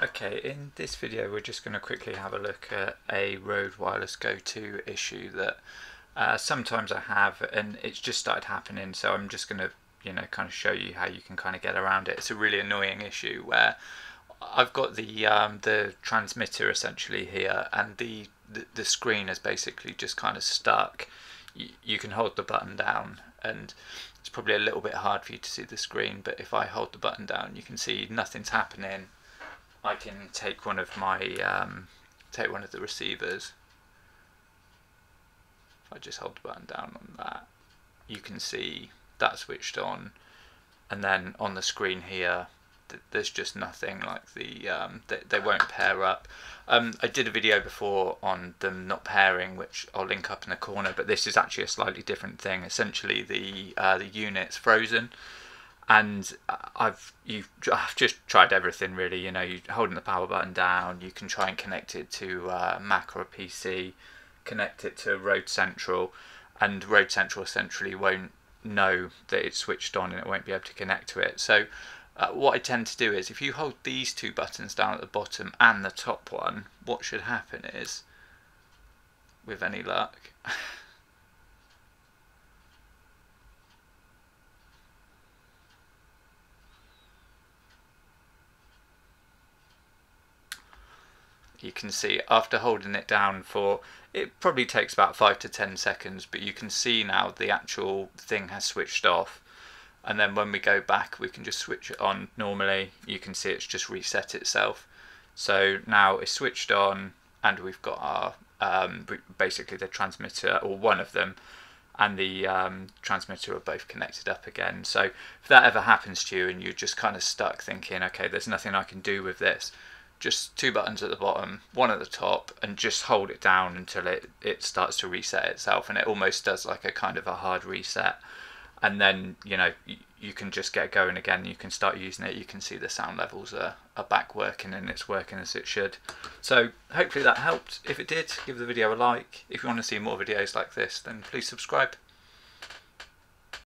Okay, in this video we're just going to quickly have a look at a Rode Wireless Go 2 issue that uh, sometimes I have and it's just started happening so I'm just going to you know kind of show you how you can kind of get around it. It's a really annoying issue where I've got the um, the transmitter essentially here and the, the, the screen is basically just kind of stuck. You, you can hold the button down and it's probably a little bit hard for you to see the screen but if I hold the button down you can see nothing's happening I can take one of my um, take one of the receivers. If I just hold the button down on that, you can see that switched on, and then on the screen here, th there's just nothing. Like the um, they, they won't pair up. Um, I did a video before on them not pairing, which I'll link up in the corner. But this is actually a slightly different thing. Essentially, the uh, the unit's frozen and I've you I've just tried everything really. You know, you holding the power button down, you can try and connect it to uh, Mac or a PC, connect it to Rode Central, and Rode Central essentially won't know that it's switched on and it won't be able to connect to it. So. Uh, what I tend to do is if you hold these two buttons down at the bottom and the top one, what should happen is, with any luck, you can see after holding it down for it probably takes about five to ten seconds but you can see now the actual thing has switched off. And then when we go back we can just switch it on. Normally you can see it's just reset itself. So now it's switched on and we've got our um, basically the transmitter or one of them and the um, transmitter are both connected up again. So if that ever happens to you and you're just kind of stuck thinking okay there's nothing I can do with this just two buttons at the bottom, one at the top, and just hold it down until it, it starts to reset itself. And it almost does like a kind of a hard reset. And then, you know, you, you can just get going again. You can start using it. You can see the sound levels are, are back working and it's working as it should. So hopefully that helped. If it did, give the video a like. If you want to see more videos like this, then please subscribe.